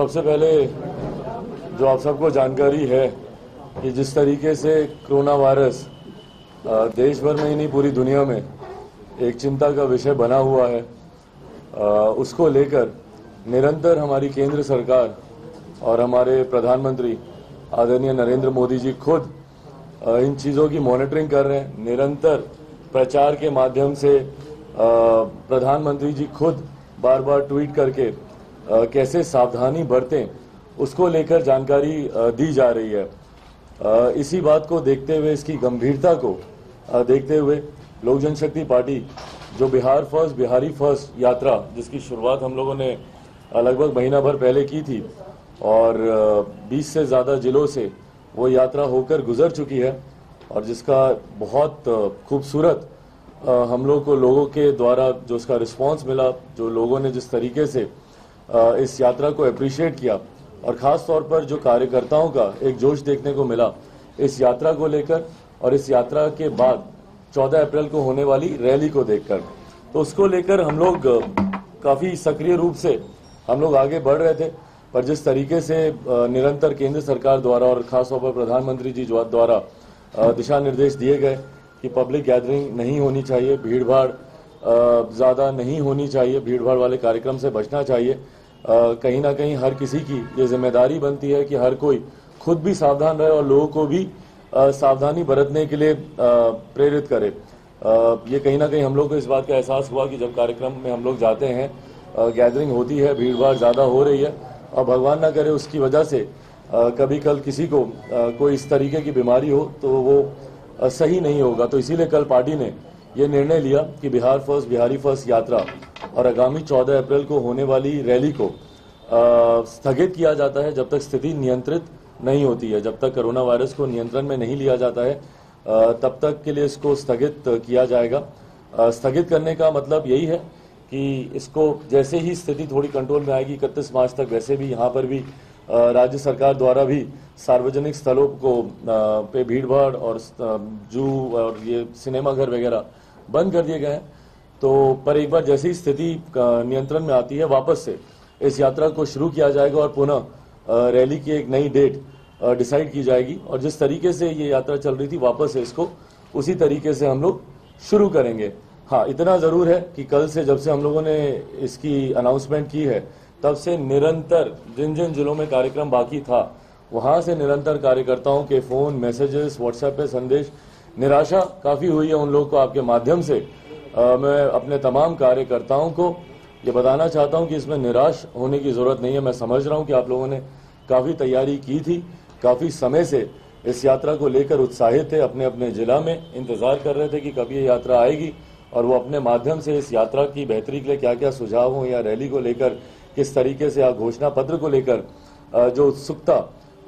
सबसे पहले जो आप सबको जानकारी है कि जिस तरीके से कोरोना वायरस देश भर में ही नहीं पूरी दुनिया में एक चिंता का विषय बना हुआ है उसको लेकर निरंतर हमारी केंद्र सरकार और हमारे प्रधानमंत्री आदरणीय नरेंद्र मोदी जी खुद इन चीज़ों की मॉनिटरिंग कर रहे हैं। निरंतर प्रचार के माध्यम से प्रधानमंत्री जी खुद बार बार ट्वीट करके कैसे सावधानी बरतें, उसको लेकर जानकारी दी जा रही है। इसी बात को देखते हुए, इसकी गंभीरता को देखते हुए लोक जनशक्ति पार्टी, जो बिहार फ़र्स्ट, बिहारी फ़र्स्ट यात्रा, जिसकी शुरुआत हम लोगों ने लगभग महीना भर पहले की थी, और 20 से ज़्यादा जिलों से वो यात्रा होकर गुजर चुकी है, और जिसका बहुत खूबसूरत हम लोग को लोगों के द्वारा जो उसका रिस्पांस मिला, जो लोगों ने जिस तरीके से इस यात्रा को अप्रिशिएट किया और ख़ास तौर पर जो कार्यकर्ताओं का एक जोश देखने को मिला इस यात्रा को लेकर और इस यात्रा के बाद 14 अप्रैल को होने वाली रैली को देखकर। तो उसको लेकर हम लोग काफ़ी सक्रिय रूप से हम लोग आगे बढ़ रहे थे पर जिस तरीके से निरंतर केंद्र सरकार द्वारा और खासतौर पर प्रधानमंत्री जी द्वारा दिशा निर्देश दिए गए कि पब्लिक गैदरिंग नहीं होनी चाहिए भीड़ भाड़ ज़्यादा नहीं होनी चाहिए भीड़ भाड़ वाले कार्यक्रम से बचना चाहिए। कहीं ना कहीं हर किसी की ये ज़िम्मेदारी बनती है कि हर कोई खुद भी सावधान रहे और लोगों को भी सावधानी बरतने के लिए प्रेरित करे। ये कहीं ना कहीं हम लोग को इस बात का एहसास हुआ कि जब कार्यक्रम में हम लोग जाते हैं गैदरिंग होती है भीड़ भाड़ ज़्यादा हो रही है और भगवान ना करे उसकी वजह से कभी कल किसी को कोई इस तरीके की बीमारी हो तो वो सही नहीं होगा। तो इसीलिए कल पार्टी ने ये निर्णय लिया कि बिहार फ़र्स्ट, बिहारी फ़र्स्ट यात्रा और आगामी 14 अप्रैल को होने वाली रैली को स्थगित किया जाता है जब तक स्थिति नियंत्रित नहीं होती है। जब तक कोरोना वायरस को नियंत्रण में नहीं लिया जाता है तब तक के लिए इसको स्थगित किया जाएगा। स्थगित करने का मतलब यही है कि इसको जैसे ही स्थिति थोड़ी कंट्रोल में आएगी, इकतीस मार्च तक, वैसे भी यहाँ पर भी राज्य सरकार द्वारा भी सार्वजनिक स्थलों को पे भीड़ भाड़ और जू और ये सिनेमा घर वगैरह बंद कर दिए गए हैं। तो पर एक बार जैसी स्थिति नियंत्रण में आती है वापस से, इस यात्रा को शुरू किया जाएगा और पुनः रैली की एक नई डेट डिसाइड की जाएगी। और जिस तरीके से ये यात्रा चल रही थी वापस से इसको, उसी तरीके से हम लोग शुरू करेंगे। हाँ इतना ज़रूर है कि कल से जब से हम लोगों ने इसकी अनाउंसमेंट की है, तब से निरंतर जिन जिन जिलों में कार्यक्रम बाकी था वहाँ से निरंतर कार्यकर्ताओं के फ़ोन मैसेजेस व्हाट्सएप पे संदेश। निराशा काफ़ी हुई है उन लोगों को आपके माध्यम से। अ, मैं अपने तमाम कार्यकर्ताओं को ये बताना चाहता हूँ कि इसमें निराश होने की ज़रूरत नहीं है। मैं समझ रहा हूँ कि आप लोगों ने काफ़ी तैयारी की थी काफ़ी समय से इस यात्रा को लेकर उत्साहित थे अपने अपने जिला में इंतज़ार कर रहे थे कि कभी ये यात्रा आएगी और वो अपने माध्यम से इस यात्रा की बेहतरी के लिए क्या क्या सुझाव हों या रैली को लेकर किस तरीके से या घोषणा पत्र को लेकर जो उत्सुकता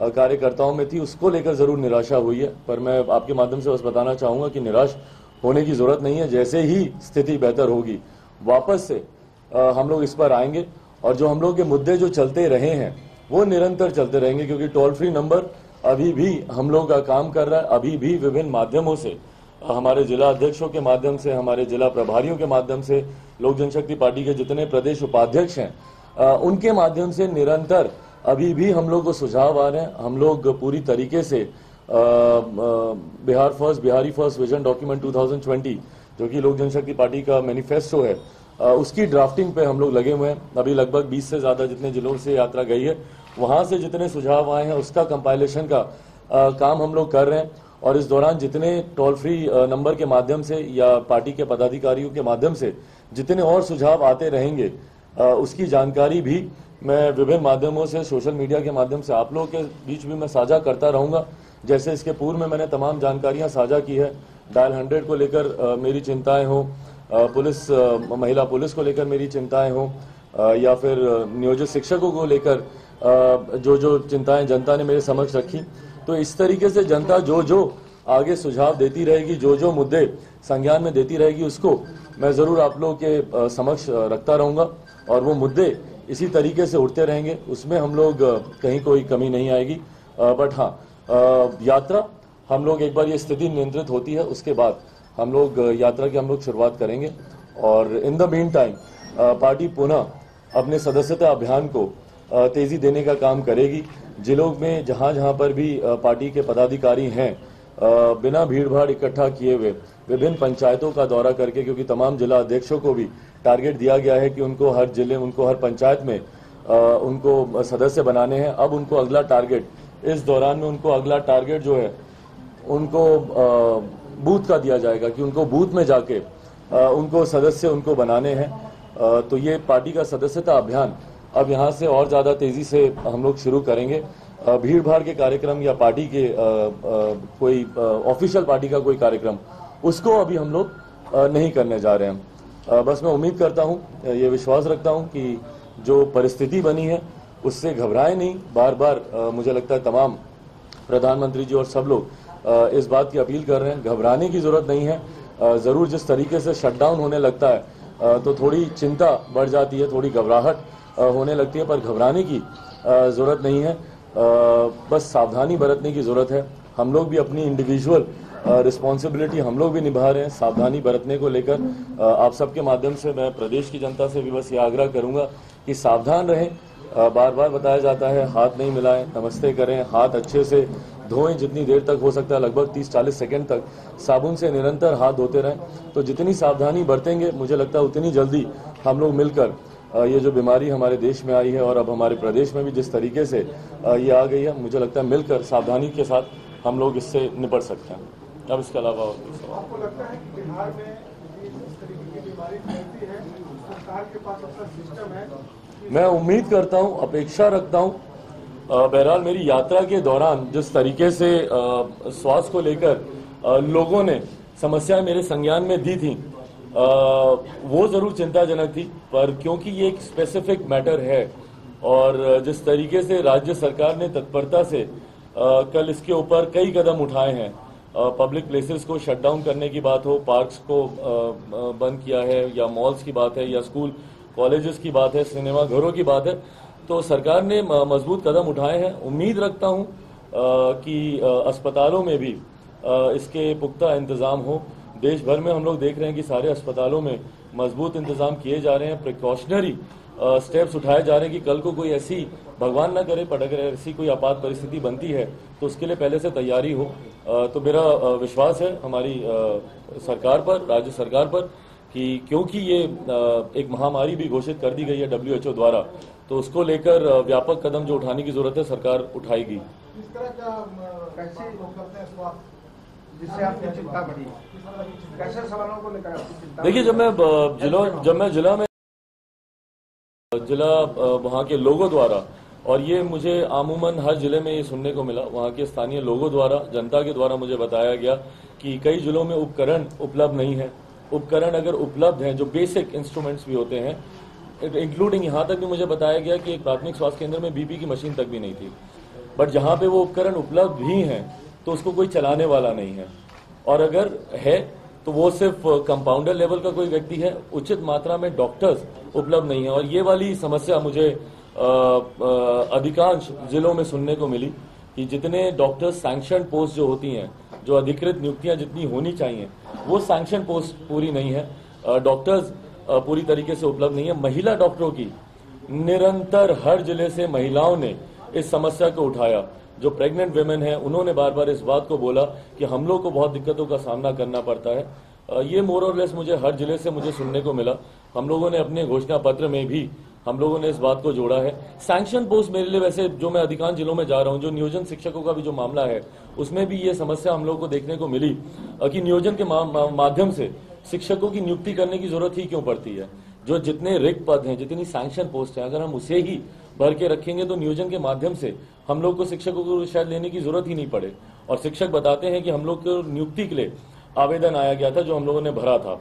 कार्यकर्ताओं में थी, उसको लेकर ज़रूर निराशा हुई है। पर मैं आपके माध्यम से बस बताना चाहूँगा कि निराश होने की ज़रूरत नहीं है, जैसे ही स्थिति बेहतर होगी। वापस से हम लोग इस पर आएँगे और जो हम लोग के मुद्दे जो चलते रहे हैं, वो निरंतर चलते रहेंगे, क्योंकि टोल फ्री नंबर अभी भी हम लोग का काम कर रहा है, अभी भी विभिन्न माध्यमों से। हमारे जिला अध्यक्षों के माध्यम से, हमारे जिला प्रभारियों के माध्यम से, लोक जनशक्ति पार्टी के जितने प्रदेश उपाध्यक्ष हैं उनके माध्यम से निरंतर अभी भी हम लोग को सुझाव आ रहे हैं। हम लोग पूरी तरीके से Bihar first Bihari first vision document 2020 जो कि लोक जनशक्ति पार्टी का मैनिफेस्टो है अ, उसकी ड्राफ्टिंग पे हम लोग लगे हुए हैं। अभी लगभग 20 से ज़्यादा जितने जिलों से यात्रा गई है वहाँ से जितने सुझाव आए हैं उसका कंपाइलेशन का अ, काम हम लोग कर रहे हैं। और इस दौरान जितने टोल फ्री नंबर के माध्यम से या पार्टी के पदाधिकारियों के माध्यम से जितने और सुझाव आते रहेंगे अ, उसकी जानकारी भी मैं विभिन्न माध्यमों से सोशल मीडिया के माध्यम से आप लोगों के बीच भी मैं साझा करता रहूँगा। जैसे इसके पूर्व में मैंने तमाम जानकारियाँ साझा की है। डायल हंड्रेड को लेकर मेरी चिंताएँ हों पुलिस महिला पुलिस को लेकर मेरी चिंताएँ हों या फिर नियोजित शिक्षकों को लेकर जो जो चिंताएँ जनता ने मेरे समक्ष रखी। तो इस तरीके से जनता जो जो आगे सुझाव देती रहेगी, जो जो मुद्दे संज्ञान में देती रहेगी, उसको मैं ज़रूर आप लोगों के समक्ष रखता रहूँगा। और वो मुद्दे इसी तरीके से उठते रहेंगे। उसमें हम लोग कहीं कोई कमी नहीं आएगी। बट हाँ यात्रा, हम लोग एक बार ये स्थिति नियंत्रित होती है, उसके बाद हम लोग यात्रा की हम लोग शुरुआत करेंगे। और in the mean time party पुनः अपने सदस्यता अभियान को तेज़ी देने का काम करेगी। जिलों में जहाँ जहाँ पर भी पार्टी के पदाधिकारी हैं बिना भीड़ इकट्ठा किए हुए, विभिन्न पंचायतों का दौरा करके, क्योंकि तमाम जिला अध्यक्षों को भी टारगेट दिया गया है कि उनको हर ज़िले उनको हर पंचायत में अ, उनको सदस्य बनाने हैं। अब उनको अगला टारगेट इस दौरान में उनको अगला टारगेट जो है उनको बूथ का दिया जाएगा कि उनको बूथ में जाके अ, उनको सदस्य उनको बनाने हैं। तो ये पार्टी का सदस्यता अभियान अब यहाँ से और ज़्यादा तेज़ी से हम लोग शुरू करेंगे। भीड़ भाड़ के कार्यक्रम या पार्टी के अ, अ, कोई ऑफिशियल पार्टी का कोई कार्यक्रम उसको अभी हम लोग नहीं करने जा रहे हैं। बस मैं उम्मीद करता हूँ ये विश्वास रखता हूँ कि जो परिस्थिति बनी है, उससे घबराए नहीं। बार बार मुझे लगता है तमाम प्रधानमंत्री जी और सब लोग इस बात की अपील कर रहे हैं। घबराने की ज़रूरत नहीं है। ज़रूर जिस तरीके से शटडाउन होने लगता है तो थोड़ी चिंता बढ़ जाती है, थोड़ी घबराहट होने लगती है, पर घबराने की ज़रूरत नहीं है। बस सावधानी बरतने की ज़रूरत है। हम लोग भी अपनी इंडिविजुअल रिस्पॉन्सिबिलिटी हम लोग भी निभा रहे हैं, सावधानी बरतने को लेकर। आप सबके माध्यम से मैं प्रदेश की जनता से भी बस ये आग्रह करूँगा कि सावधान रहें। बार बार बताया जाता है, हाथ नहीं मिलाएँ, नमस्ते करें, हाथ अच्छे से धोएँ जितनी देर तक हो सकता है, लगभग 30-40 सेकंड तक साबुन से निरंतर हाथ धोते रहें। तो जितनी सावधानी बरतेंगे, मुझे लगता है उतनी जल्दी हम लोग मिलकर ये जो बीमारी हमारे देश में आई है और अब हमारे प्रदेश में भी जिस तरीके से ये आ गई है, मुझे लगता है मिलकर सावधानी के साथ हम लोग इससे निपट सकते हैं। अब इसके अलावा और कोई सवाल आपको लगता है कि बिहार में इस तरीके की बीमारी फैलती है सरकार के पास अपना सिस्टम है मैं उम्मीद करता हूँ अपेक्षा रखता हूँ बहरहाल मेरी यात्रा के दौरान जिस तरीके से स्वास्थ्य को लेकर लोगों ने समस्याएँ मेरे संज्ञान में दी थी अ, वो ज़रूर चिंताजनक थी पर क्योंकि ये एक स्पेसिफिक मैटर है और जिस तरीके से राज्य सरकार ने तत्परता से अ, कल इसके ऊपर कई कदम उठाए हैं पब्लिक प्लेसेस को शट डाउन करने की बात हो पार्क्स को बंद किया है, या मॉल्स की बात है, या स्कूल कॉलेजेस की बात है सिनेमा घरों की बात है तो सरकार ने मज़बूत कदम उठाए हैं। उम्मीद रखता हूँ कि अस्पतालों में भी इसके पुख्ता इंतज़ाम हो। देश भर में हम लोग देख रहे हैं कि सारे अस्पतालों में मज़बूत इंतज़ाम किए जा रहे हैं। प्रिकॉशनरी स्टेप्स उठाए जा रहे हैं कि कल को कोई ऐसी भगवान ना करे पर अगर ऐसी कोई आपात परिस्थिति बनती है तो उसके लिए पहले से तैयारी हो। तो मेरा विश्वास है हमारी सरकार पर राज्य सरकार पर कि क्योंकि ये एक महामारी भी घोषित कर दी गई है डब्ल्यू द्वारा तो उसको लेकर व्यापक कदम जो उठाने की ज़रूरत है सरकार उठाएगी। देखिए जब मैं जिला जब मैं जिला में जिला वहाँ के लोगों द्वारा, और ये मुझे आमूमन हर ज़िले में ये सुनने को मिला। वहाँ के स्थानीय लोगों द्वारा, जनता के द्वारा मुझे बताया गया कि कई जिलों में उपकरण उपलब्ध नहीं है। उपकरण अगर उपलब्ध हैं, जो बेसिक इंस्ट्रूमेंट्स भी होते हैं इंक्लूडिंग यहाँ तक भी मुझे बताया गया कि एक प्राथमिक स्वास्थ्य केंद्र में बीपी की मशीन तक भी नहीं थी। बट जहाँ पे वो उपकरण उपलब्ध भी हैं तो उसको कोई चलाने वाला नहीं है। और अगर है तो वो सिर्फ़ कंपाउंडर लेवल का कोई व्यक्ति है, उचित मात्रा में डॉक्टर्स उपलब्ध नहीं है। और ये वाली समस्या मुझे अधिकांश जिलों में सुनने को मिली कि जितने डॉक्टर्स सैंक्शन पोस्ट जो होती हैं, जो अधिकृत नियुक्तियाँ जितनी होनी चाहिए, वो सैंक्शन पोस्ट पूरी नहीं है। डॉक्टर्स पूरी तरीके से उपलब्ध नहीं है। महिला डॉक्टरों की निरंतर हर ज़िले से महिलाओं ने इस समस्या को उठाया। जो प्रेग्नेंट वेमेन है, उन्होंने बार बार इस बात को बोला कि हम लोग को बहुत दिक्कतों का सामना करना पड़ता है। ये मोर और लेस मुझे हर ज़िले से मुझे सुनने को मिला। हम लोगों ने अपने घोषणा पत्र में भी हम लोगों ने इस बात को जोड़ा है। सैंक्शन पोस्ट मेरे लिए वैसे जो मैं अधिकांश जिलों में जा रहा हूँ, जो नियोजन शिक्षकों का भी जो मामला है, उसमें भी ये समस्या हम लोग को देखने को मिली कि नियोजन के माध्यम से शिक्षकों की नियुक्ति करने की ज़रूरत ही क्यों पड़ती है? जो जितने रिक्त पद हैं, जितनी सैंक्शन पोस्ट हैं, अगर हम उसे ही भर के रखेंगे तो नियोजन के माध्यम से हम लोग को शिक्षकों को शायद लेने की ज़रूरत ही नहीं पड़े। और शिक्षक बताते हैं कि हम लोग को नियुक्ति के लिए आवेदन आया गया था जो हम लोगों ने भरा था।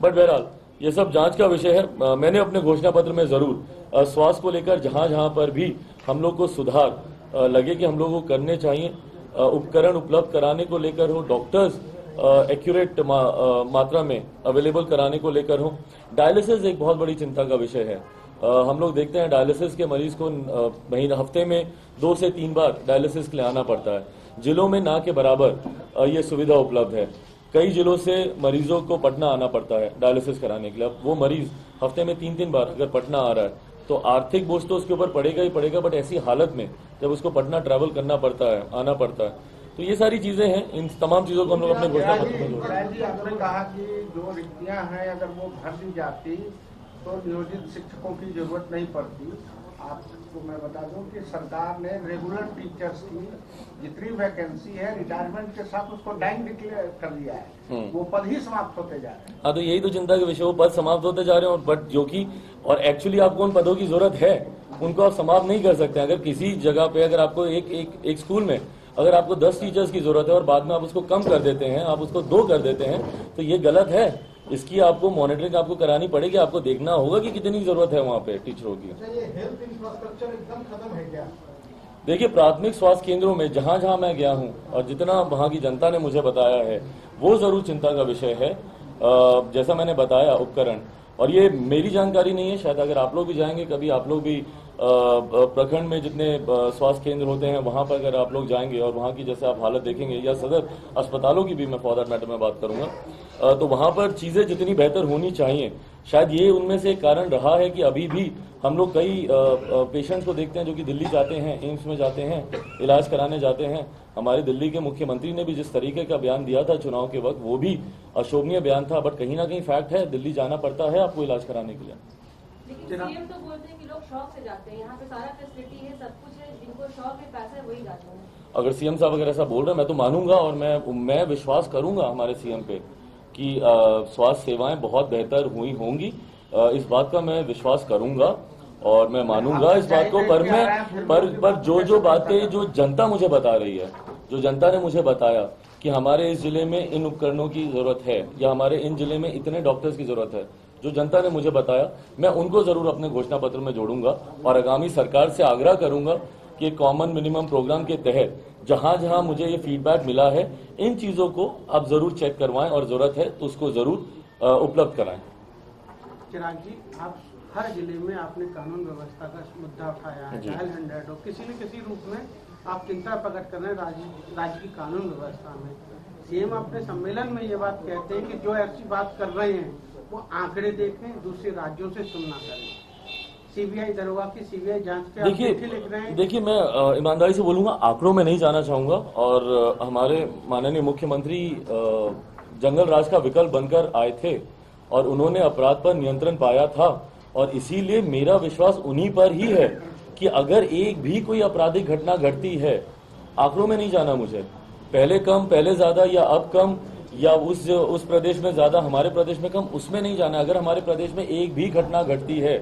बट बहरहाल, ये सब जाँच का विषय है। मैंने अपने घोषणा पत्र में ज़रूर स्वास्थ्य को लेकर जहाँ जहाँ पर भी हम लोग को सुधार लगे कि हम लोग को करने चाहिए उपकरण उपलब्ध कराने को लेकर हो डॉक्टर्स एक्यूरेट मात्रा में अवेलेबल कराने को लेकर हो। डायलिसिस एक बहुत बड़ी चिंता का विषय है। हम लोग देखते हैं डायलिसिस के मरीज़ को महीने हफ़्ते में दो से तीन बार डायलिसिस के लिए आना पड़ता है। जिलों में ना के बराबर ये सुविधा उपलब्ध है। कई जिलों से मरीजों को पटना आना पड़ता है डायलिसिस कराने के लिए। वो मरीज़ हफ़्ते में तीन तीन बार अगर पटना आ रहा है तो आर्थिक बोझ तो उसके ऊपर पड़ेगा ही पड़ेगा बट ऐसी हालत में जब उसको पटना ट्रैवल करना पड़ता है आना पड़ता है। तो ये सारी चीज़ें हैं इन तमाम चीज़ों को हम लोग अपने घोषणा पत्र में जोड़ेंगे जी आपने कहा कि जो रिक्तियाँ हैं तो नियोजित शिक्षकों की ज़रूरत नहीं पड़ती। आपको मैं बता दूँ कि सरकार ने रेगुलर टीचर्स की जितनी वैकेंसी है रिटायरमेंट के साथ उसको डाइंग डिक्लेयर कर दिया है। हम्म। वो पद ही समाप्त होते जा रहे हैं। हाँ तो यही तो चिंता के विषय वो पद समाप्त होते जा रहे हैं और बट जो कि और एक्चुअली आपको उन पदों की ज़रूरत है उनको आप समाप्त नहीं कर सकते। अगर किसी जगह पे अगर आपको एक एक एक स्कूल में अगर आपको दस टीचर्स की ज़रूरत है और बाद में आप उसको कम कर देते हैं आप उसको दो कर देते हैं तो ये गलत है। इसकी आपको मॉनिटरिंग आपको करानी पड़ेगी आपको देखना होगा कि कितनी ज़रूरत है वहाँ पे टीचरों की। ये हेल्थ इंफ्रास्ट्रक्चर एकदम खत्म क्या? देखिए प्राथमिक स्वास्थ्य केंद्रों में जहाँ जहाँ मैं गया हूँ और जितना वहाँ की जनता ने मुझे बताया है वो ज़रूर चिंता का विषय है। जैसा मैंने बताया उपकरण। और ये मेरी जानकारी नहीं है, शायद अगर आप लोग भी जाएँगे, कभी आप लोग भी प्रखंड में जितने स्वास्थ्य केंद्र होते हैं, वहाँ पर अगर आप लोग जाएँगे और वहाँ की जैसे आप हालत देखेंगे या सदर अस्पतालों की भी मैं फॉर दैट मैटर में बात करूँगा तो वहाँ पर चीज़ें जितनी बेहतर होनी चाहिए शायद ये उनमें से एक कारण रहा है कि अभी भी हम लोग कई पेशेंट्स को देखते हैं जो कि दिल्ली जाते हैं एम्स में जाते हैं इलाज कराने जाते हैं। हमारे दिल्ली के मुख्यमंत्री ने भी जिस तरीके का बयान दिया था चुनाव के वक्त वो भी अशोभनीय बयान था। बट कहीं ना कहीं फैक्ट है दिल्ली जाना पड़ता है आपको इलाज कराने के लिए। लेकिन सीएम तो बोलते हैं कि लोग शौक से जाते हैं। यहाँ पे सारा फैसिलिटी है सब कुछ है जिनको शौक है पैसा वही जाते हैं। अगर सीएम साहब अगर ऐसा बोल रहे हैं मैं तो मानूँगा और मैं मैं विश्वास करूँगा हमारे सीएम पे कि स्वास्थ्य सेवाएँ बहुत बेहतर हुई होंगी। इस बात का मैं विश्वास करूँगा और मैं मानूँगा इस बात को, पर मैं, पर पर जो जो बातें जो जनता मुझे बता रही है, जो जनता ने मुझे बताया कि हमारे इस ज़िले में इन उपकरणों की ज़रूरत है या हमारे इन ज़िले में इतने डॉक्टर्स की ज़रूरत है, जो जनता ने मुझे बताया, मैं उनको ज़रूर अपने घोषणा पत्र में जोड़ूँगा और आगामी सरकार से आग्रह करूँगा कि कॉमन मिनिमम प्रोग्राम के तहत जहाँ जहाँ मुझे ये फीडबैक मिला है इन चीज़ों को आप ज़रूर चेक करवाएँ और ज़रूरत है तो उसको ज़रूर उपलब्ध कराएँ। चिराग जी आप हर ज़िले में आपने कानून व्यवस्था का मुद्दा उठाया है डायल हंड्रेड हो किसी न किसी रूप में आप चिंता प्रकट कर रहे हैं राज्य राज्य की कानून व्यवस्था में। सीएम अपने सम्मेलन में ये बात कहते हैं कि जो ऐसी बात कर रहे हैं वो आंकड़े देखें दूसरे राज्यों से तुलना करें। सीबीआई दरोगा की सीबीआई जाँच रहे देखिए देखिए मैं ईमानदारी से बोलूँगा आंकड़ों में नहीं जाना चाहूँगा और हमारे माननीय मुख्यमंत्री जंगल राज का विकल्प बनकर आए थे और उन्होंने अपराध पर नियंत्रण पाया था और इसीलिए मेरा विश्वास उन्हीं पर ही है कि अगर एक भी कोई आपराधिक घटना घटती है आंकड़ों में नहीं जाना मुझे। पहले कम पहले ज़्यादा या अब कम या उस उस प्रदेश में ज़्यादा हमारे प्रदेश में कम उसमें नहीं जाना। अगर हमारे प्रदेश में एक भी घटना घटती है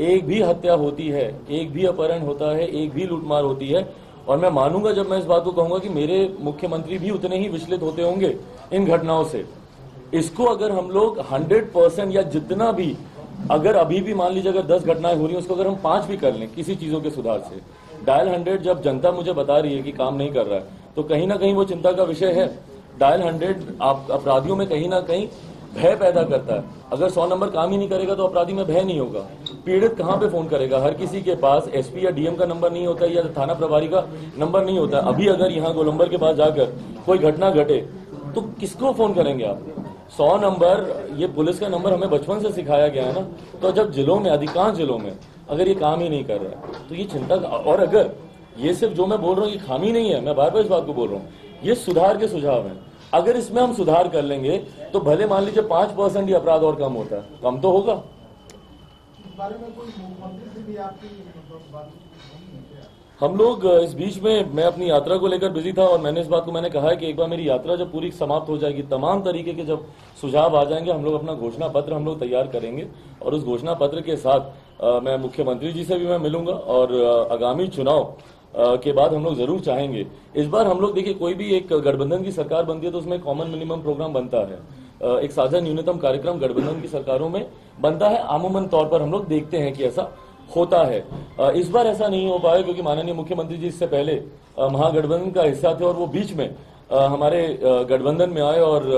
एक भी हत्या होती है, एक भी अपहरण होता है, एक भी लूटमार होती है। और मैं मानूँगा, जब मैं इस बात को कहूँगा कि मेरे मुख्यमंत्री भी उतने ही विचलित होते होंगे इन घटनाओं से। इसको अगर हम लोग हंड्रेड परसेंट या जितना भी, अगर अभी भी मान लीजिए अगर दस घटनाएँ हो रही हैं, उसको अगर हम पाँच भी कर लें किसी चीज़ों के सुधार से। डायल हंड्रेड जब जनता मुझे बता रही है कि काम नहीं कर रहा है तो कहीं ना कहीं वो चिंता का विषय है। डायल हंड्रेड आप, अपराधियों में कहीं ना कहीं भय पैदा करता है। अगर सौ नंबर काम ही नहीं करेगा तो अपराधी में भय नहीं होगा। पीड़ित कहाँ पे फ़ोन करेगा? हर किसी के पास एसपी या डीएम का नंबर नहीं होता है या थाना प्रभारी का नंबर नहीं होता। है अभी अगर यहाँ गोलंबर के पास जाकर कोई घटना घटे तो किसको फ़ोन करेंगे आप? सौ नंबर, ये पुलिस का नंबर हमें बचपन से सिखाया गया है ना। तो जब जिलों में, अधिकांश जिलों में अगर ये काम ही नहीं कर रहा है तो ये चिंता और अगर ये सिर्फ़ जो मैं बोल रहा हूँ, ये खामी नहीं है, मैं बार बार इस बात को बोल रहा हूँ, ये सुधार के सुझाव हैं। अगर इसमें हम सुधार कर लेंगे तो भले मान लीजिए पाँच परसेंट ही अपराध और कम होता है कम तो होगा? हम लोग इस बीच में मैं अपनी यात्रा को लेकर बिज़ी था और मैंने इस बात को मैंने कहा है कि एक बार मेरी यात्रा जब पूरी समाप्त हो जाएगी तमाम तरीके के जब सुझाव आ जाएँगे हम लोग अपना घोषणा पत्र हम लोग तैयार करेंगे और उस घोषणा पत्र के साथ अ, मैं मुख्यमंत्री जी से भी मैं मिलूँगा और आगामी चुनाव के बाद हम लोग ज़रूर चाहेंगे। इस बार हम लोग, देखिए, कोई भी एक गठबंधन की सरकार बनती है तो उसमें कॉमन मिनिमम प्रोग्राम बनता है। एक साझा न्यूनतम कार्यक्रम गठबंधन की सरकारों में बनता है। आमूमन तौर पर हम लोग देखते हैं कि ऐसा होता है। इस बार ऐसा नहीं हो पाया क्योंकि माननीय मुख्यमंत्री जी इससे पहले महागठबंधन का हिस्सा थे और वो बीच में हमारे गठबंधन में आए और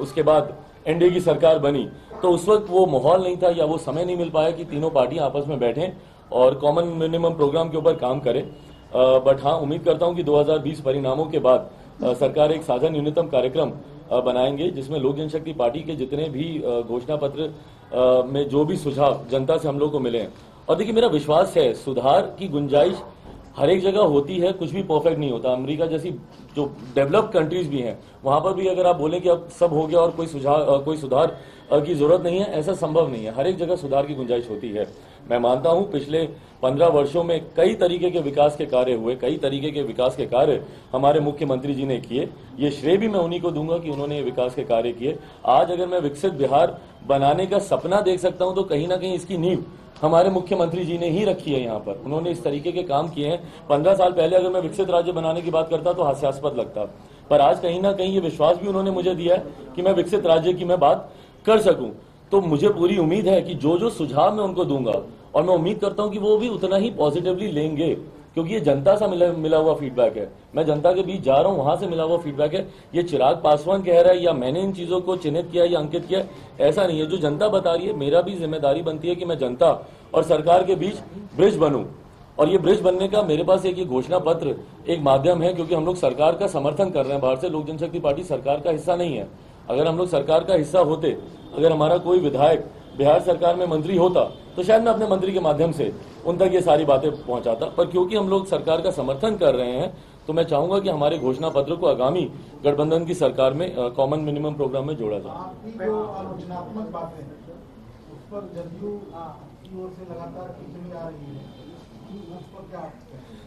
उसके बाद एनडीए की सरकार बनी। तो उस वक्त वो माहौल नहीं था या वो समय नहीं मिल पाया कि तीनों पार्टियाँ आपस में बैठें और कॉमन मिनिमम प्रोग्राम के ऊपर काम करें। बट हाँ उम्मीद करता हूँ कि 2020 परिणामों के बाद सरकार एक साझा न्यूनतम कार्यक्रम बनाएँगे, जिसमें लोक जनशक्ति पार्टी के जितने भी घोषणा पत्र में जो भी सुझाव जनता से हम लोग को मिले हैं। और देखिए, मेरा विश्वास है, सुधार की गुंजाइश हर एक जगह होती है, कुछ भी परफेक्ट नहीं होता। अमेरिका जैसी जो डेवलप्ड कंट्रीज़ भी हैं, वहाँ पर भी अगर आप बोलें कि अब सब हो गया और कोई सुझाव कोई सुधार की ज़रूरत नहीं है, ऐसा संभव नहीं है। हर एक जगह सुधार की गुंजाइश होती है। मैं मानता हूँ, पिछले पंद्रह वर्षों में कई तरीके के विकास के कार्य हुए, कई तरीके के विकास के कार्य हमारे मुख्यमंत्री जी ने किए। ये श्रेय भी मैं उन्हीं को दूँगा कि उन्होंने ये विकास के कार्य किए। आज अगर मैं विकसित बिहार बनाने का सपना देख सकता हूँ तो कहीं ना कहीं इसकी नींव हमारे मुख्यमंत्री जी ने ही रखी है यहाँ पर। उन्होंने इस तरीके के काम किए हैं। पंद्रह साल पहले अगर मैं विकसित राज्य बनाने की बात करता तो हास्यास्पद लगता। पर आज कहीं ना कहीं ये विश्वास भी उन्होंने मुझे दिया है कि मैं विकसित राज्य की मैं बात कर सकूँ। तो मुझे पूरी उम्मीद है कि जो जो सुझाव मैं उनको दूँगा और मैं उम्मीद करता हूँ कि वो भी उतना ही पॉजिटिवली लेंगे क्योंकि ये जनता से मिला, मिला हुआ फीडबैक है। मैं जनता के बीच जा रहा हूँ वहाँ से मिला हुआ फीडबैक है। ये चिराग पासवान कह रहा है या मैंने इन चीज़ों को चिन्हित किया या अंकित किया ऐसा नहीं है। जो जनता बता रही है मेरा भी ज़िम्मेदारी बनती है कि मैं जनता और सरकार के बीच ब्रिज बनूं। और ये ब्रिज बनने का मेरे पास एक ये घोषणा पत्र एक माध्यम है क्योंकि हम लोग सरकार का समर्थन कर रहे हैं। बाहर से लोक जनशक्ति पार्टी सरकार का हिस्सा नहीं है। अगर हम लोग सरकार का हिस्सा होते, अगर हमारा कोई विधायक बिहार सरकार में मंत्री होता तो शायद मैं अपने मंत्री के माध्यम से उन तक ये सारी बातें पहुंचाता। पर क्योंकि हम लोग सरकार का समर्थन कर रहे हैं तो मैं चाहूँगा कि हमारे घोषणा पत्र को आगामी गठबंधन की सरकार में कॉमन मिनिमम प्रोग्राम में जोड़ा जाए।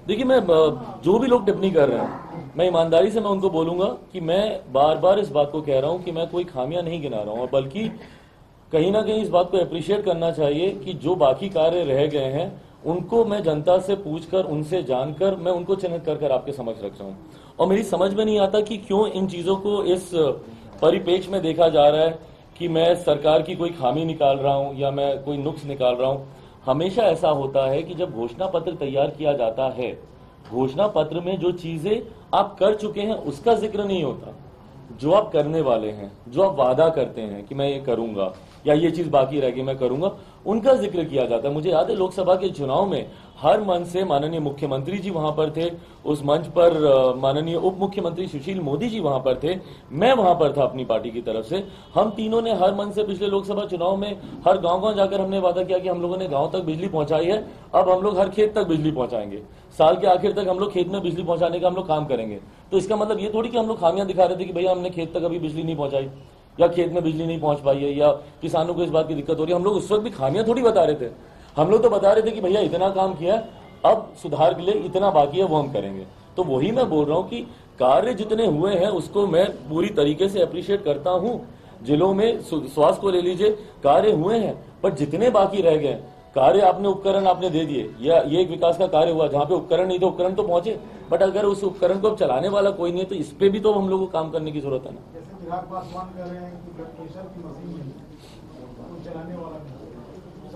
देखिए, मैं जो भी लोग टिप्पणी कर रहे हैं, मैं ईमानदारी से मैं उनको बोलूँगा कि मैं बार बार इस बात को कह रहा हूँ कि मैं कोई खामियाँ नहीं गिना रहा हूँ, और बल्कि कहीं ना कहीं इस बात को अप्रिशिएट करना चाहिए कि जो बाकी कार्य रह गए हैं, उनको मैं जनता से पूछकर, उनसे जानकर, मैं उनको चिन्हित कर कर आपके समक्ष रख रहा हूँ। और मेरी समझ में नहीं आता कि क्यों इन चीज़ों को इस परिपेक्ष में देखा जा रहा है कि मैं सरकार की कोई खामी निकाल रहा हूँ या मैं कोई नुक्स निकाल रहा हूँ। हमेशा ऐसा होता है कि जब घोषणा पत्र तैयार किया जाता है, घोषणा पत्र में जो चीज़ें आप कर चुके हैं, उसका ज़िक्र नहीं होता। जो आप करने वाले हैं, जो आप वादा करते हैं कि मैं ये करूँगा, या ये चीज़ बाकी रह गई मैं करूँगा, उनका ज़िक्र किया जाता है। मुझे याद है लोकसभा के चुनाव में हर मंच से माननीय मुख्यमंत्री जी वहाँ पर थे, उस मंच पर माननीय उप मुख्यमंत्री सुशील मोदी जी वहाँ पर थे, मैं वहाँ पर था अपनी पार्टी की तरफ़ से। हम तीनों ने हर मंच से पिछले लोकसभा चुनाव में हर गाँव गाँव जाकर हमने वादा किया कि हम लोगों ने गाँव तक बिजली पहुंचाई है, अब हम लोग हर खेत तक बिजली पहुंचाएँगे। साल के आखिर तक हम लोग खेत में बिजली पहुँचाने का हम लोग काम करेंगे। तो इसका मतलब ये थोड़ी कि हम लोग खामियाँ दिखा रहे थे कि भैया हमने खेत तक अभी बिजली नहीं पहुंचाई, या खेत में बिजली नहीं पहुँच पाई है, या किसानों को इस बात की दिक्कत हो रही है। हम लोग उस वक्त भी खामियाँ थोड़ी बता रहे थे। हम लोग तो बता रहे थे कि भैया इतना काम किया, अब सुधार के लिए इतना बाकी है, वो हम करेंगे। तो वही मैं बोल रहा हूँ कि कार्य जितने हुए हैं, उसको मैं पूरी तरीके से अप्रिशिएट करता हूँ। जिलों में स्वास्थ्य को ले लीजिए, कार्य हुए हैं, पर जितने बाकी रह गए कार्य आपने उपकरण आपने दे दिए। या ये एक विकास का कार्य हुआ जहाँ पे उपकरण नहीं थे उपकरण तो पहुँचे। बट अगर उस उपकरण को अब चलाने वाला कोई नहीं है तो इस पे भी तो हम लोग को काम करने की ज़रूरत है ना। हैं नहीं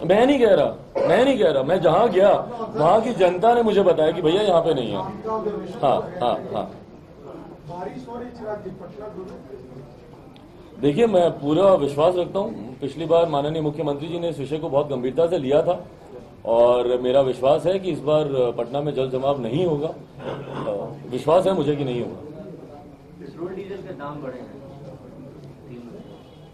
मैं नहीं कह रहा मैं नहीं कह रहा मैं जहाँ गया वहाँ की जनता ने मुझे बताया कि भैया यहाँ पे नहीं है। हाँ हाँ हाँ बारिश हो रही चिराग जी पटना दुर्ग देखिए मैं पूरा विश्वास रखता हूँ। पिछली बार माननीय मुख्यमंत्री जी ने इस विषय को बहुत गंभीरता से लिया था और मेरा विश्वास है कि इस बार पटना में जल जमाव नहीं होगा। विश्वास है मुझे कि नहीं होगा। पेट्रोल डीजल के दाम बढ़े हैं।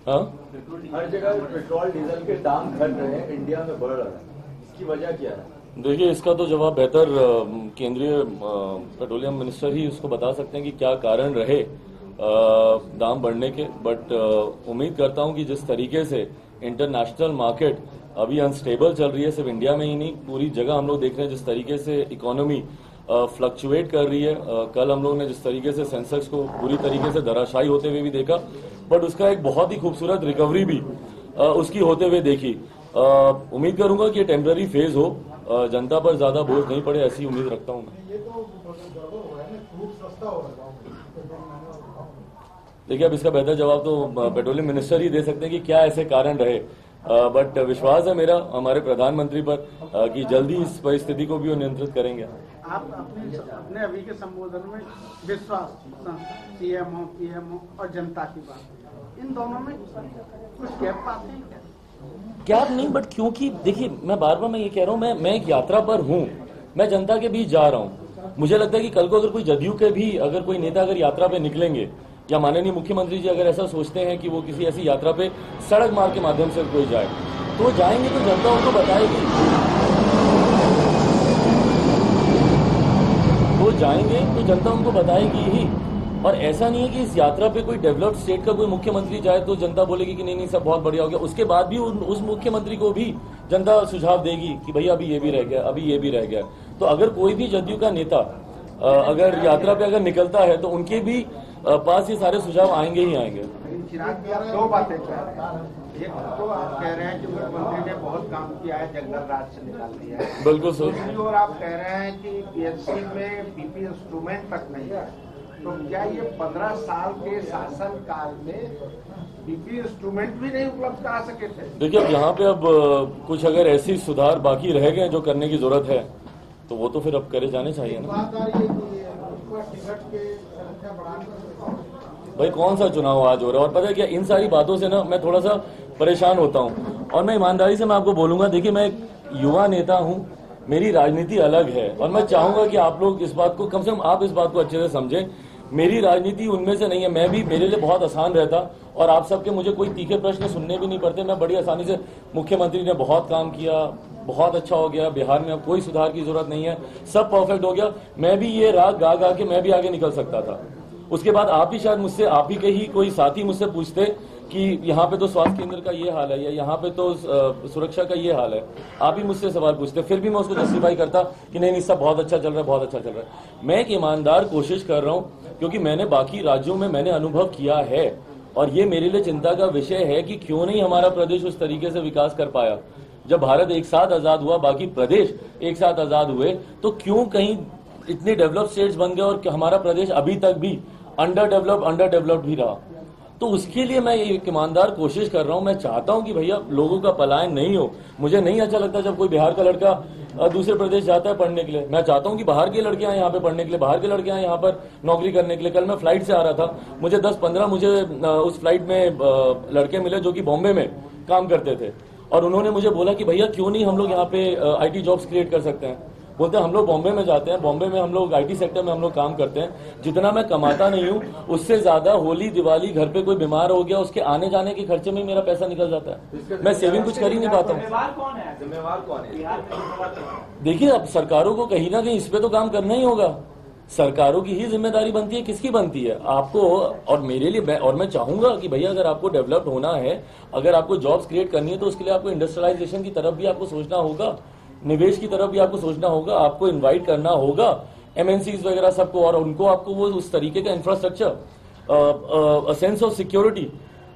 हाँ? पेट्रोल डीजल हर के जगह दाम पेट्रोल डीजल के दाम घट रहे हैं इंडिया में बढ़ रहा है। इसकी वजह क्या है? देखिए इसका तो जवाब बेहतर केंद्रीय पेट्रोलियम मिनिस्टर ही उसको बता सकते हैं कि क्या कारण रहे। दाम बढ़ने के बट उम्मीद करता हूँ कि जिस तरीके से इंटरनेशनल मार्केट अभी अनस्टेबल चल रही है, सिर्फ़ इंडिया में ही नहीं, पूरी जगह हम लोग देख रहे हैं जिस तरीके से इकोनॉमी फ्लक्चुएट कर रही है। कल हम लोग ने जिस तरीके से सेंसेक्स को पूरी तरीके से धराशायी होते हुए भी देखा बट उसका एक बहुत ही खूबसूरत रिकवरी भी उसकी होते हुए देखी। उम्मीद करूँगा कि टेम्पररी फ़ेज़ हो जनता पर ज़्यादा बोझ नहीं पड़े, ऐसी उम्मीद रखता हूँ मैं। देखिए अब इसका बेहतर जवाब तो पेट्रोलियम मिनिस्टर ही दे सकते हैं कि क्या ऐसे कारण रहे। बट विश्वास है मेरा हमारे प्रधानमंत्री पर कि जल्दी इस परिस्थिति को भी वो नियंत्रित करेंगे। आप अपने अपने अभी के संबोधन में विश्वास सीएमओ पीएमओ और जनता की बात इन दोनों में कुछ गैप पाते हैं क्या? नहीं बट क्योंकि देखिए मैं बार बार मैं ये कह रहा हूँ मैं मैं एक यात्रा पर हूँ मैं जनता के बीच जा रहा हूँ। मुझे लगता है कि कल को अगर कोई जदयू के भी अगर कोई नेता अगर यात्रा पे निकलेंगे या माननीय मुख्यमंत्री जी अगर ऐसा सोचते हैं कि वो किसी ऐसी यात्रा पे सड़क मार्ग के माध्यम से कोई जाए तो जाएँगे तो जनता उनको बताएगी। वो जाएँगे तो जनता उनको बताएगी ही। और ऐसा नहीं है कि इस यात्रा पे कोई डेवलप्ड स्टेट का कोई मुख्यमंत्री जाए तो जनता बोलेगी कि नहीं नहीं, सब बहुत बढ़िया हो गया। उसके बाद भी उस मुख्यमंत्री को भी जनता सुझाव देगी कि भैया अभी ये भी रह गया, अभी ये भी रह गया। तो अगर कोई भी जदयू का नेता अगर यात्रा पे अगर निकलता है तो उनके भी पास ये सारे सुझाव आएँगे ही आएँगे। दो बातें एक तो आप कह रहे हैं कि मुख्यमंत्री ने बहुत काम किया है जंगल राज से निकाल दिया है। बिल्कुल सर। ओर आप कह रहे हैं कि पीएचसी में बीपी इंस्ट्रूमेंट तक नहीं है। तो क्या ये पंद्रह साल के शासन काल में बीपी इंस्ट्रूमेंट भी नहीं उपलब्ध करा सके थे? देखिए अब यहाँ पे अब कुछ अगर ऐसी सुधार बाकी रह गए जो करने की ज़रूरत है तो वो तो फिर अब करे जाने चाहिए ना। भाई कौन सा चुनाव आज हो रहा है? और पता है क्या इन सारी बातों से ना मैं थोड़ा सा परेशान होता हूँ। और मैं ईमानदारी से मैं आपको बोलूँगा देखिए मैं एक युवा नेता हूँ मेरी राजनीति अलग है। और मैं चाहूँगा कि आप लोग इस बात को कम से कम आप इस बात को अच्छे से समझें। मेरी राजनीति उनमें से नहीं है मैं भी मेरे लिए बहुत आसान रहता। और आप सबके मुझे कोई तीखे प्रश्न सुनने भी नहीं पड़ते मैं बड़ी आसानी से मुख्यमंत्री ने बहुत काम किया बहुत अच्छा हो गया, बिहार में अब कोई सुधार की ज़रूरत नहीं है, सब परफेक्ट हो गया। मैं भी ये राग गा गा के मैं भी आगे निकल सकता था। उसके बाद आप ही शायद मुझसे, आप ही के ही कोई साथी मुझसे पूछते कि यहाँ पे तो स्वास्थ्य केंद्र का ये हाल है या यहाँ पे तो सुरक्षा का ये हाल है। आप ही मुझसे सवाल पूछते, फिर भी मैं उसको जस्टिफाई करता कि नहीं नहीं, सब बहुत अच्छा चल रहा है, बहुत अच्छा चल रहा है। मैं एक ईमानदार कोशिश कर रहा हूँ, क्योंकि मैंने बाकी राज्यों में मैंने अनुभव किया है और ये मेरे लिए चिंता का विषय है कि क्यों नहीं हमारा प्रदेश उस तरीके से विकास कर पाया। जब भारत एक साथ आज़ाद हुआ, बाकी प्रदेश एक साथ आज़ाद हुए तो क्यों कहीं इतने डेवलप स्टेट्स बन गए और हमारा प्रदेश अभी तक भी अंडर डेवलप अंडर डेवलप्ड भी रहा? तो उसके लिए मैं एक ईमानदार कोशिश कर रहा हूँ। मैं चाहता हूँ कि भैया, लोगों का पलायन नहीं हो। मुझे नहीं अच्छा लगता जब कोई बिहार का लड़का दूसरे प्रदेश जाता है पढ़ने के लिए। मैं चाहता हूँ कि बाहर के लड़के आए यहाँ पे पढ़ने के लिए, बाहर के लड़के आए यहाँ पर नौकरी करने के लिए। कल मैं फ़्लाइट से आ रहा था। मुझे दस पंद्रह, मुझे उस फ़्लाइट में लड़के मिले जो कि बॉम्बे में काम करते थे। और उन्होंने मुझे बोला कि भैया क्यों नहीं हम लोग यहाँ पे आईटी जॉब्स क्रिएट कर सकते हैं? बोलते हैं हम लोग बॉम्बे में जाते हैं बॉम्बे में हम लोग आईटी सेक्टर में हम लोग काम करते हैं। जितना मैं कमाता नहीं हूँ उससे ज़्यादा होली दिवाली घर पे कोई बीमार हो गया उसके आने जाने के खर्चे में ही मेरा पैसा निकल जाता है। मैं सेविंग कुछ कर ही नहीं पाता हूँ। है? है? है? देखिए अब सरकारों को कहीं ना कहीं इस पे तो काम करना ही होगा। सरकारों की ही ज़िम्मेदारी बनती है, किसकी बनती है? आपको और मेरे लिए मैं, और मैं चाहूँगा कि भैया, अगर आपको डेवलप्ड होना है, अगर आपको जॉब्स क्रिएट करनी है तो उसके लिए आपको इंडस्ट्रियलाइजेशन की तरफ़ भी आपको सोचना होगा, निवेश की तरफ़ भी आपको सोचना होगा, आपको इन्वाइट करना होगा एमएनसीज वगैरह सबको, और उनको आपको वो उस तरीके का इंफ्रास्ट्रक्चर सेंस ऑफ़ सिक्योरिटी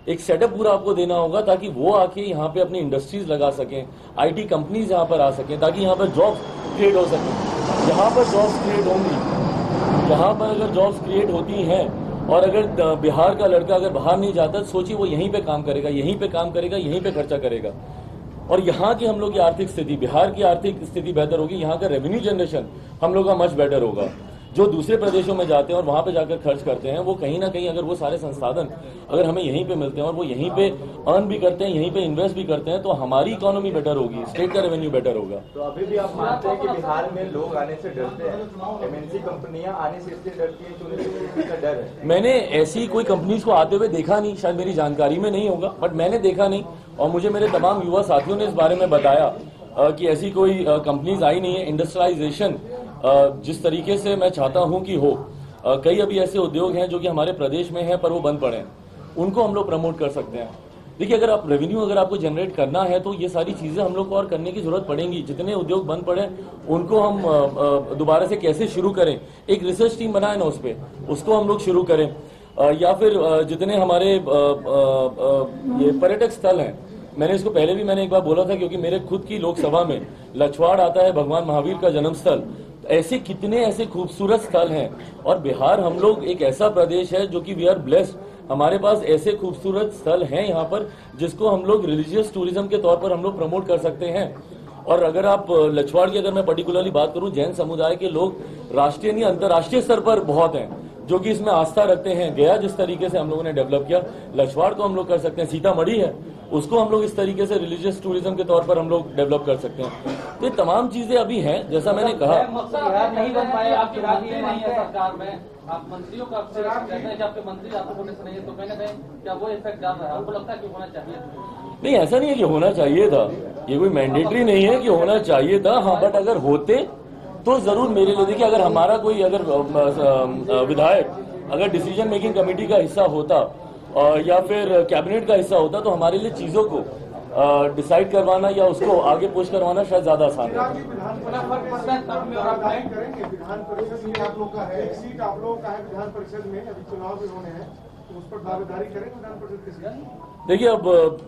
एक सेटअप पूरा आपको देना होगा, ताकि वो आके यहाँ पे अपनी इंडस्ट्रीज़ लगा सकें आईटी कंपनीज़ यहाँ पर आ सकें, ताकि यहाँ पर जॉब क्रिएट हो सकें। यहाँ पर जॉब्स क्रिएट होंगी। यहाँ पर अगर जॉब्स क्रिएट होती हैं, और अगर बिहार का लड़का अगर बाहर नहीं जाता, सोचिए वो यहीं पे काम करेगा, यहीं पे काम करेगा, यहीं पे खर्चा करेगा। और यहाँ की हम लोग की आर्थिक स्थिति, बिहार की आर्थिक स्थिति बेहतर होगी, यहाँ का रेवेन्यू जनरेशन हम लोग का मच बेटर होगा। जो दूसरे प्रदेशों में जाते हैं और वहाँ पे जाकर खर्च करते हैं वो कहीं ना कहीं अगर वो सारे संसाधन अगर हमें यहीं पे मिलते हैं और वो यहीं पे अर्न भी करते हैं यहीं पे इन्वेस्ट भी करते हैं तो हमारी इकोनॉमी बेटर होगी स्टेट का रेवेन्यू बेटर होगा। तो अभी भी आप मानते हैं कि बिहार में लोग आने से डरते हैं? एमएनसी कंपनियाँ आने से इसलिए डरती हैं डर है। मैंने ऐसी कोई कंपनीज़ को आते हुए देखा नहीं शायद मेरी जानकारी में नहीं होगा बट मैंने देखा नहीं और मुझे मेरे तमाम युवा साथियों ने इस बारे में बताया कि ऐसी कोई कंपनीज़ आई नहीं है। इंडस्ट्रियलाइजेशन जिस तरीके से मैं चाहता हूँ कि हो कई अभी ऐसे उद्योग हैं जो कि हमारे प्रदेश में हैं पर वो बंद पड़े हैं। उनको हम लोग प्रमोट कर सकते हैं। देखिए, अगर आप रेवेन्यू अगर आपको जनरेट करना है तो ये सारी चीज़ें हम लोग को और करने की ज़रूरत पड़ेगी। जितने उद्योग बंद पड़े, उनको हम दोबारा से कैसे शुरू करें? एक रिसर्च टीम बनाए ना उस पर उसको हम लोग शुरू करें। या फिर जितने हमारे ये पर्यटक स्थल हैं, मैंने इसको पहले भी मैंने एक बार बोला था क्योंकि मेरे खुद की लोकसभा में लछवाड़ आता है भगवान महावीर का जन्म स्थल ऐसे कितने ऐसे खूबसूरत स्थल हैं। और बिहार हम लोग एक ऐसा प्रदेश है जो कि वी आर ब्लेस्ड हमारे पास ऐसे खूबसूरत स्थल हैं यहाँ पर, जिसको हम लोग रिलीजियस टूरिज़्म के तौर पर हम लोग प्रमोट कर सकते हैं। और अगर आप लछवाड़ की अगर मैं पर्टिकुलरली बात करूँ, जैन समुदाय के लोग राष्ट्रीय नहीं, अंतर्राष्ट्रीय स्तर पर बहुत हैं, जो कि इसमें आस्था रखते हैं। गया जिस तरीके से हम लोगों ने डेवलप किया, लछवाड़ को हम लोग कर सकते हैं। सीतामढ़ी है उसको हम लोग इस तरीके से रिलीजियस टूरिज़्म के तौर पर हम लोग डेवलप कर सकते हैं। तो ये तमाम चीज़ें अभी हैं जैसा मैंने कहा। नहीं बन पाए आपकी राजनीति नहीं है सरकार में आप मंत्रियों का अक्सर कहते कि आपके मंत्री आपको नहीं है तो कहीं ना कहीं क्या वो इफ़ेक्ट डाल रहा है? आपको लगता है कि होना चाहिए? नहीं ऐसा नहीं है कि होना चाहिए था। ये कोई मैंडेटरी नहीं है कि होना चाहिए था हाँ बट अगर होते तो ज़रूर मेरे लिए देखिए अगर हमारा कोई अगर विधायक अगर डिसीज़न मेकिंग कमेटी का हिस्सा होता या फिर कैबिनेट का हिस्सा होता तो हमारे लिए चीज़ों को डिसाइड करवाना या उसको आगे पुश करवाना शायद ज़्यादा आसान है। देखिए अब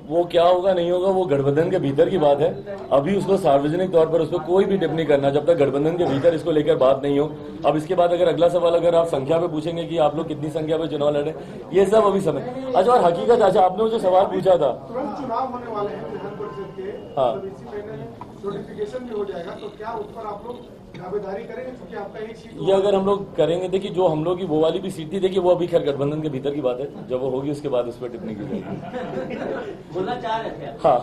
वो क्या होगा नहीं होगा वो गठबंधन के भीतर की बात है। अभी उसको सार्वजनिक तौर पर उस पर कोई भी टिप्पणी करना जब तक गठबंधन के भीतर इसको लेकर बात नहीं हो। अब इसके बाद अगर अगला सवाल अगर आप संख्या पे पूछेंगे कि आप लोग कितनी संख्या पे चुनाव लड़े ये सब अभी समय। अच्छा और हकीकत अच्छा आपने जो सवाल पूछा था। चुनाव होने वाले हैं विधान परिषद के। हाँ। मतलब इसी महीने नोटिफिकेशन भी हो जाएगा तो क्या उस पर आप लोग दावेदारी करेंगे क्योंकि आपका एक सीट ये अगर हम लोग करेंगे देखिए जो हम लोग की वो वाली भी सीट थी देखिए वो अभी खैर गठबंधन के भीतर की बात है। जब वो होगी उसके बाद उस पर टिप्पणी की जाएगी। बोलना चाह रहे थे हाँ।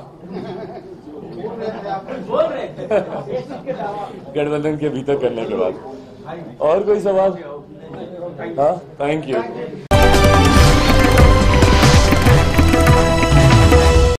बोल रहे थे आप। बोल रहे थे। गठबंधन के भीतर करने के बाद। और कोई सवाल? हाँ थैंक यू